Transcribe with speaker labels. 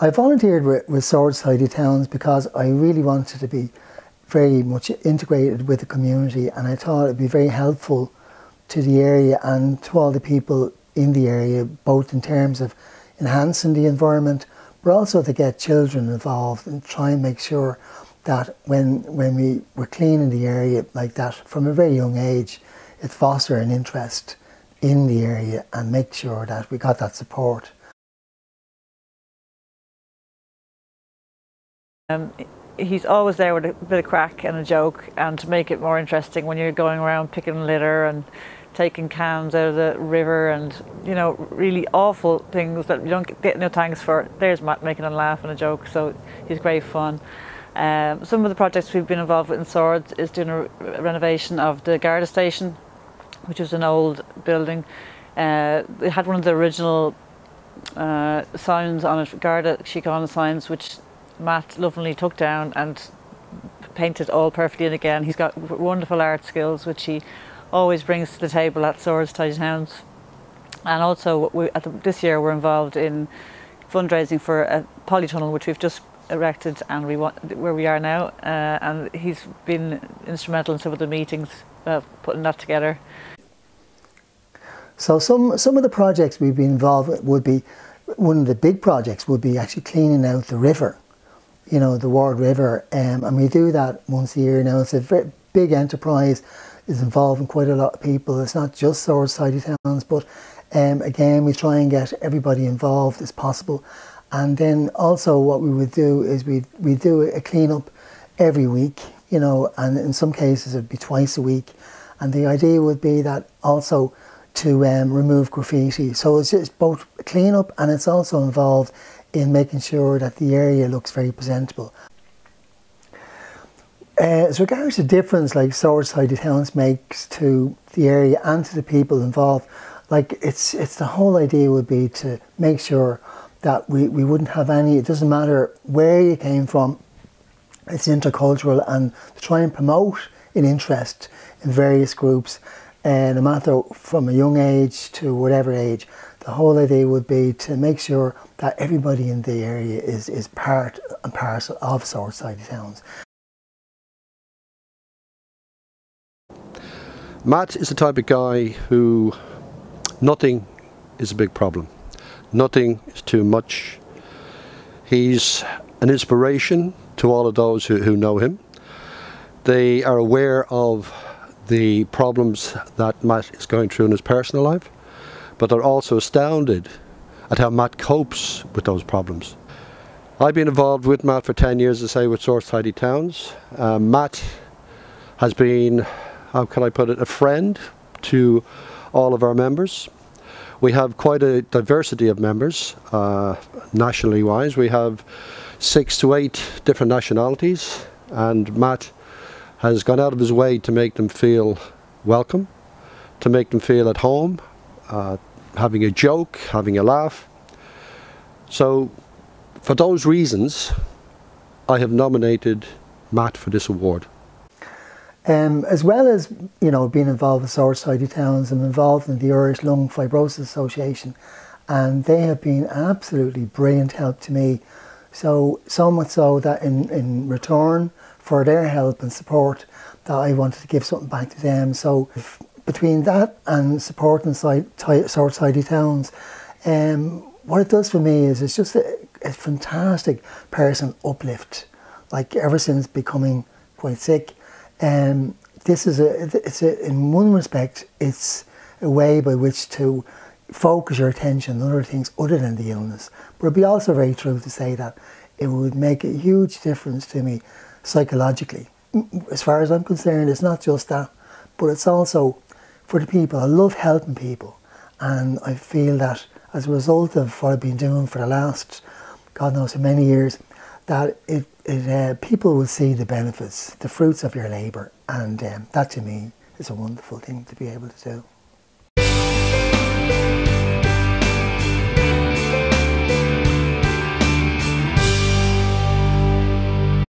Speaker 1: I volunteered with, with Swords Tidy Towns because I really wanted to be very much integrated with the community and I thought it'd be very helpful to the area and to all the people in the area, both in terms of enhancing the environment, but also to get children involved and try and make sure that when when we were cleaning the area like that from a very young age, it fostered an interest in the area and make sure that we got that support.
Speaker 2: Um, he's always there with a bit of crack and a joke and to make it more interesting when you're going around picking litter and taking cans out of the river and you know really awful things that you don't get no thanks for. There's Matt making a laugh and a joke, so he's great fun. Um, some of the projects we've been involved with in Swords is doing a renovation of the Garda station, which was an old building. Uh, it had one of the original uh, signs on it, Garda Síochána signs, which Matt lovingly took down and painted all perfectly in again. He's got wonderful art skills, which he always brings to the table at Swords Tidy Towns. And also, we, the, this year we're involved in fundraising for a polytunnel, which we've just erected and we want where we are now. Uh, and he's been instrumental in some of the meetings, uh, putting that together.
Speaker 1: So some some of the projects we've been involved with would be one of the big projects would be actually cleaning out the river, you know, the Ward River, um, and we do that once a year now. It's a very big enterprise is involving quite a lot of people. It's not just Swords Tidy Towns, but um, again, we try and get everybody involved as possible. And then also what we would do is we we do a clean-up every week, you know, and in some cases it'd be twice a week. And the idea would be that also to um, remove graffiti. So it's just both clean-up and it's also involved in making sure that the area looks very presentable. Uh, as regards the difference like Swords Tidy Towns makes to the area and to the people involved, like it's it's the whole idea would be to make sure that we, we wouldn't have any, it doesn't matter where you came from, it's intercultural and to try and promote an interest in various groups, uh, no matter from a young age to whatever age, the whole idea would be to make sure that everybody in the area is, is part and parcel of Tidy Towns.
Speaker 3: Matt is the type of guy who nothing is a big problem. Nothing is too much. He's an inspiration to all of those who, who know him. They are aware of the problems that Matt is going through in his personal life, but they're also astounded at how Matt copes with those problems. I've been involved with Matt for 10 years, as I say, with Swords Tidy Towns. Um, Matt has been how can I put it, a friend to all of our members. We have quite a diversity of members, uh, nationally wise. We have six to eight different nationalities, and Matt has gone out of his way to make them feel welcome, to make them feel at home, uh, having a joke, having a laugh. So, for those reasons, I have nominated Matt for this award.
Speaker 1: Um, as well as you know being involved with Swords Tidy Towns, I'm involved in the Irish Lung Fibrosis Association, and they have been absolutely brilliant help to me. So so much so that in, in return for their help and support, that I wanted to give something back to them. So between that and supporting Swords Tidy Towns, um, what it does for me is it's just a, a fantastic person uplift. Like ever since becoming quite sick um, this is a, it's a, in one respect, it's a way by which to focus your attention on other things other than the illness. But it'd be also very true to say that it would make a huge difference to me psychologically. As far as I'm concerned, it's not just that, but it's also for the people. I love helping people, and I feel that as a result of what I've been doing for the last, God knows how many years, that it, it uh, people will see the benefits, the fruits of your labour, and um, that to me is a wonderful thing to be able to do.